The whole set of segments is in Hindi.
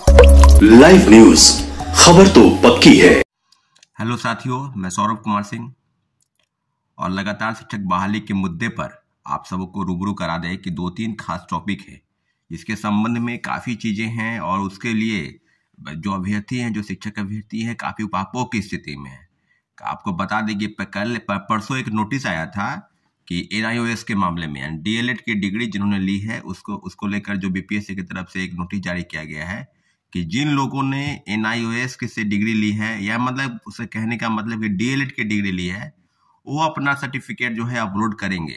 लाइव न्यूज़ खबर तो पक्की है। हेलो साथियों, मैं सौरभ कुमार सिंह। और लगातार शिक्षक बहाली के मुद्दे पर आप सबको रूबरू करा दे कि दो तीन खास टॉपिक है, जिसके संबंध में काफ़ी चीज़ें हैं और उसके लिए जो अभ्यर्थी हैं, जो शिक्षक अभ्यर्थी हैं, काफ़ी उपापों की स्थिति में है। आपको बता दें कि कल परसों एक नोटिस आया था कि एन के मामले में डीएलएड की डिग्री जिन्होंने ली है, उसको उसको लेकर जो बीपीएससी की तरफ़ से एक नोटिस जारी किया गया है कि जिन लोगों ने एन से डिग्री ली है, या मतलब उसे कहने का मतलब कि डीएलएड की डिग्री ली है, वो अपना सर्टिफिकेट जो है अपलोड करेंगे।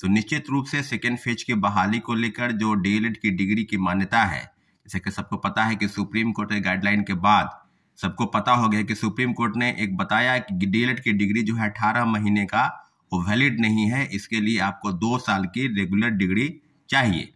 तो निश्चित रूप से सेकेंड फ़ेज़ की बहाली को लेकर जो डीएलएड की डिग्री की मान्यता है, जैसे कि सबको पता है कि सुप्रीम कोर्ट के गाइडलाइन के बाद सबको पता हो गया कि सुप्रीम कोर्ट ने एक बताया कि डीएलएड की डिग्री जो है अठारह महीने का, वो वैलिड नहीं है, इसके लिए आपको दो साल की रेगुलर डिग्री चाहिए।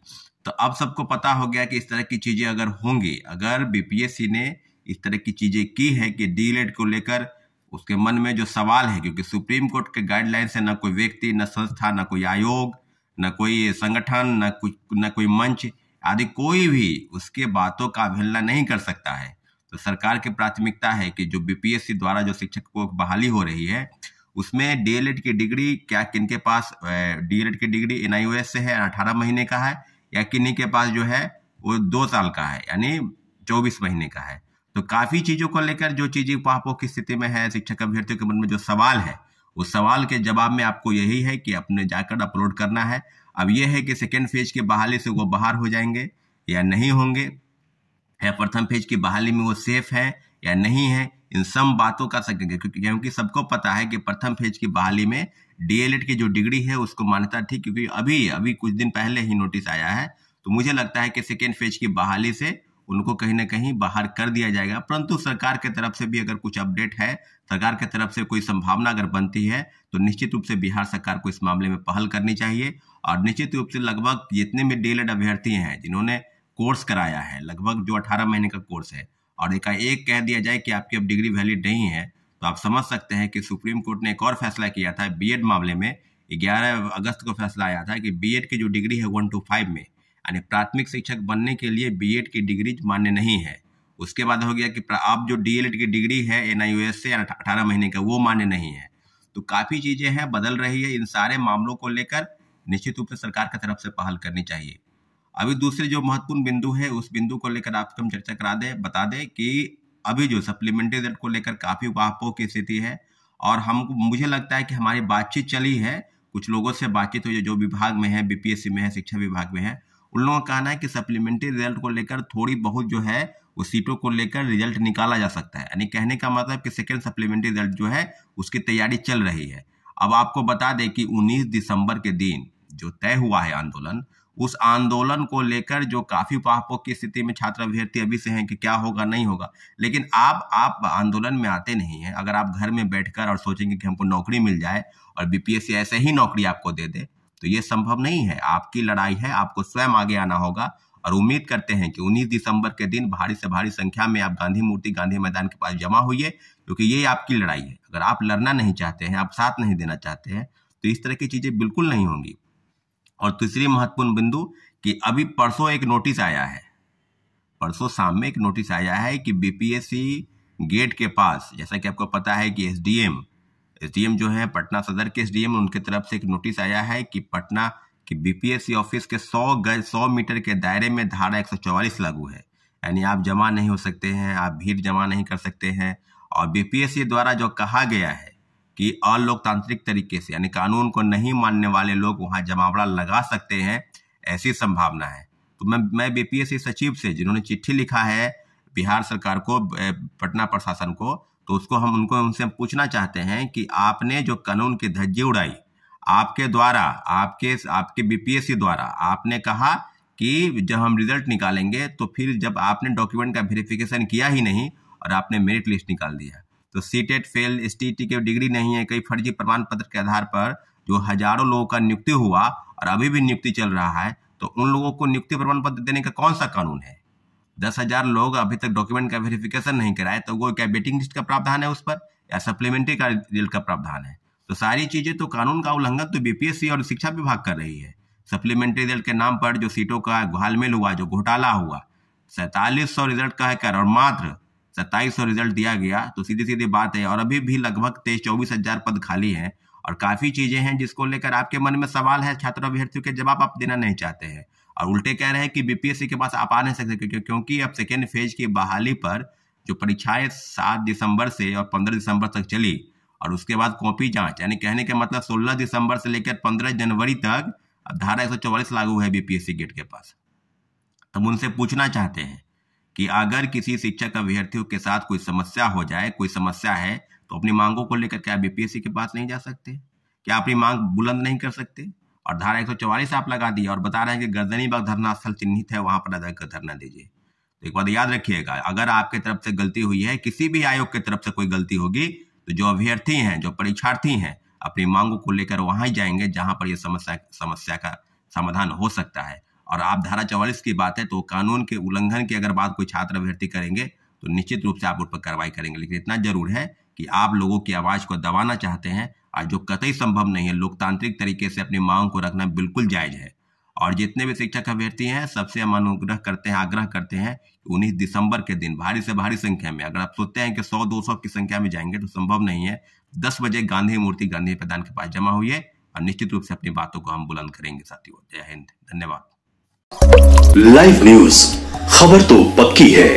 तो अब सबको पता हो गया कि इस तरह की चीज़ें अगर होंगी, अगर बीपीएससी ने इस तरह की चीज़ें की है कि डीलेट को लेकर उसके मन में जो सवाल है, क्योंकि सुप्रीम कोर्ट के गाइडलाइन से न कोई व्यक्ति, न संस्था, न कोई आयोग, न कोई संगठन, न कुछ, न कोई मंच आदि कोई भी उसके बातों का अवहेलना नहीं कर सकता है। तो सरकार की प्राथमिकता है कि जो बीपीएससी द्वारा जो शिक्षक को बहाली हो रही है, उसमें डीएलएड की डिग्री क्या किन के पास डीएलएड की डिग्री एन से है, अठारह महीने का है या किन्हीं के पास जो है, वो दो साल का है, यानी चौबीस महीने का है। तो काफ़ी चीज़ों को लेकर जो चीज़ें पापों की स्थिति में है, शिक्षक अभ्यर्थियों के मन में जो सवाल है, उस सवाल के जवाब में आपको यही है कि अपने जाकर अपलोड करना है। अब यह है कि सेकेंड फ़ेज़ की बहाली से वो बाहर हो जाएँगे या नहीं होंगे, या प्रथम फ़ेज़ की बहाली में वो सेफ़ है या नहीं है इन सब बातों का सकेंगे क्योंकि क्योंकि सबको पता है कि प्रथम फ़ेज़ की बहाली में डीएलएड की जो डिग्री है, उसको मान्यता थी, क्योंकि अभी अभी कुछ दिन पहले ही नोटिस आया है। तो मुझे लगता है कि सेकेंड फ़ेज़ की बहाली से उनको कहीं ना कहीं बाहर कर दिया जाएगा। परंतु सरकार के तरफ़ से भी अगर कुछ अपडेट है, सरकार के तरफ़ से कोई संभावना अगर बनती है तो निश्चित रूप से बिहार सरकार को इस मामले में पहल करनी चाहिए। और निश्चित रूप से लगभग जितने भी डीएलएड अभ्यर्थी हैं, जिन्होंने कोर्स कराया है, लगभग जो अठारह महीने का कोर्स है और एक एक कह दिया जाए कि आपकी अब डिग्री वैलिड नहीं है तो आप समझ सकते हैं कि सुप्रीम कोर्ट ने एक और फैसला किया था बीएड मामले में। 11 अगस्त को फैसला आया था कि बीएड की जो डिग्री है वन टू फाइव में, यानी प्राथमिक शिक्षक बनने के लिए बीएड की डिग्री मान्य नहीं है। उसके बाद हो गया कि आप जो डीएलएड की डिग्री है एन आई से अठारह महीने का, वो मान्य नहीं है। तो काफ़ी चीज़ें हैं, बदल रही है, इन सारे मामलों को लेकर निश्चित रूप से सरकार की तरफ़ से पहल करनी चाहिए। अभी दूसरे जो महत्वपूर्ण बिंदु है, उस बिंदु को लेकर आपको हम चर्चा करा दें, बता दें कि अभी जो सप्लीमेंट्री रिज़ल्ट को लेकर काफ़ी वापों की स्थिति है और हम, मुझे लगता है कि हमारी बातचीत चली है। कुछ लोगों से बातचीत हुई जो विभाग में है बीपीएससी में है, शिक्षा विभाग में है। उन लोगों का कहना है कि सप्लीमेंट्री रिज़ल्ट को लेकर थोड़ी बहुत जो है उस सीटों को लेकर रिज़ल्ट निकाला जा सकता है। यानी कहने का मतलब कि सेकेंड सप्लीमेंट्री रिज़ल्ट जो है, उसकी तैयारी चल रही है। अब आपको बता दें कि 19 दिसंबर के दिन जो तय हुआ है आंदोलन उस आंदोलन को लेकर जो काफ़ी पापों की स्थिति में छात्र अभ्यर्थी अभी से हैं कि क्या होगा, नहीं होगा। लेकिन आप आप आंदोलन में आते नहीं हैं। अगर आप घर में बैठकर और सोचेंगे कि हमको नौकरी मिल जाए और बीपीएससी ऐसे ही नौकरी आपको दे दे तो ये संभव नहीं है। आपकी लड़ाई है, आपको स्वयं आगे आना होगा और उम्मीद करते हैं कि 19 दिसंबर के दिन भारी से भारी संख्या में आप गांधी मूर्ति, गांधी मैदान के पास जमा हुई क्योंकि ये आपकी लड़ाई है। अगर आप लड़ना नहीं चाहते हैं, आप साथ नहीं देना चाहते हैं तो इस तरह की चीज़ें बिल्कुल नहीं होंगी। और तीसरी महत्वपूर्ण बिंदु कि अभी परसों एक नोटिस आया है। परसों शाम में एक नोटिस आया है कि बीपीएससी गेट के पास, जैसा कि आपको पता है कि एसडीएम एसडीएम जो है, पटना सदर के एसडीएम उनके तरफ़ से एक नोटिस आया है कि पटना की बीपीएससी ऑफ़िस के 100 गज 100 मीटर के दायरे में धारा एक सौ चौवालीस लागू है। यानी आप जमा नहीं हो सकते हैं, आप भीड़ जमा नहीं कर सकते हैं। और बीपीएससी द्वारा जो कहा गया है कि अलोकतांत्रिक तरीके से, यानी कानून को नहीं मानने वाले लोग वहाँ जमावड़ा लगा सकते हैं, ऐसी संभावना है। तो मैं मैं बीपीएससी सचिव से, जिन्होंने चिट्ठी लिखा है बिहार सरकार को पटना प्रशासन को तो उसको हम, उनको उनसे पूछना चाहते हैं कि आपने जो कानून की धज्जी उड़ाई, आपके द्वारा, आपके आपके बीपीएससी द्वारा आपने कहा कि जब हम रिज़ल्ट निकालेंगे तो फिर जब आपने डॉक्यूमेंट का वेरिफिकेशन किया ही नहीं और आपने मेरिट लिस्ट निकाल दिया। तो सी टेट फेल एस की डिग्री नहीं है, कई फर्जी प्रमाण पत्र के आधार पर जो हज़ारों लोगों का नियुक्ति हुआ और अभी भी नियुक्ति चल रहा है तो उन लोगों को नियुक्ति प्रमाण पत्र देने का कौन सा कानून है? दस हज़ार लोग अभी तक डॉक्यूमेंट का वेरिफिकेशन नहीं कराए तो वो क्या वेटिंग लिस्ट का प्रावधान है उस पर, या सप्लीमेंट्री का रिज़ल्ट का प्रावधान है? तो सारी चीज़ें तो कानून का उल्लंघन तो बीपीएससी और शिक्षा विभाग कर रही है। सप्लीमेंट्री रिज़ल्ट के नाम पर जो सीटों का घालमेल हुआ, जो घोटाला हुआ, सैतालीस सौ रिज़ल्ट का है कर, और मात्र सत्ताईस सौ रिज़ल्ट दिया गया तो सीधी सीधी बात है। और अभी भी लगभग तेईस, चौबीस हज़ार पद खाली हैं। और काफ़ी चीज़ें हैं जिसको लेकर आपके मन में सवाल है, छात्र अभ्यर्थियों के जवाब आप देना नहीं चाहते हैं। और उल्टे कह रहे हैं कि बीपीएससी के पास आप आ नहीं सकते क्योंकि अब सेकेंड फ़ेज़ की बहाली पर जो परीक्षाएँ सात दिसंबर से और पंद्रह दिसंबर तक चली, और उसके बाद कॉपी जाँच, यानी कहने के मतलब सोलह दिसंबर से लेकर पंद्रह जनवरी तक धारा एक सौ चौवालीस लागू है बीपीएससी गेट के पास। तब उनसे पूछना चाहते हैं कि अगर किसी शिक्षक अभ्यर्थियों के साथ कोई समस्या हो जाए, कोई समस्या है तो अपनी मांगों को लेकर क्या बीपीएससी के पास नहीं जा सकते? क्या अपनी मांग बुलंद नहीं कर सकते? और धारा एक सौ चौवालीस आप लगा दिया और बता रहे हैं कि गर्दनी बाग धरना स्थल चिन्हित है, वहाँ पर जाकर धरना दीजिए। तो एक बात याद रखिएगा, अगर आपके तरफ़ से गलती हुई है, किसी भी आयोग की तरफ़ से कोई गलती होगी तो जो अभ्यर्थी हैं, जो परीक्षार्थी हैं, अपनी मांगों को लेकर वहाँ ही जाएँगे, जहाँ पर यह समस्या समस्या का समाधान हो सकता है। और आप धारा चौवालीस की बात है तो कानून के उल्लंघन की अगर बात कोई छात्र अभ्यर्थी करेंगे तो निश्चित रूप से आप उन पर कार्रवाई करेंगे। लेकिन इतना ज़रूर है कि आप लोगों की आवाज़ को दबाना चाहते हैं और जो कतई संभव नहीं है, लोकतांत्रिक तरीके से अपनी मांग को रखना बिल्कुल जायज़ है। और जितने भी शिक्षक अभ्यर्थी हैं, सबसे हम अनुग्रह करते हैं, आग्रह करते हैं कि उन्नीस दिसंबर के दिन, भारी से भारी संख्या में, अगर आप सोचते हैं कि सौ, दो सौ की संख्या में जाएँगे तो संभव नहीं है। दस बजे गांधी मूर्ति गांधी मैदान के पास जमा हुई है और निश्चित रूप से अपनी बातों को हम बुलंद करेंगे। साथियों, जय हिंद, धन्यवाद। लाइव न्यूज़ खबर तो पक्की है।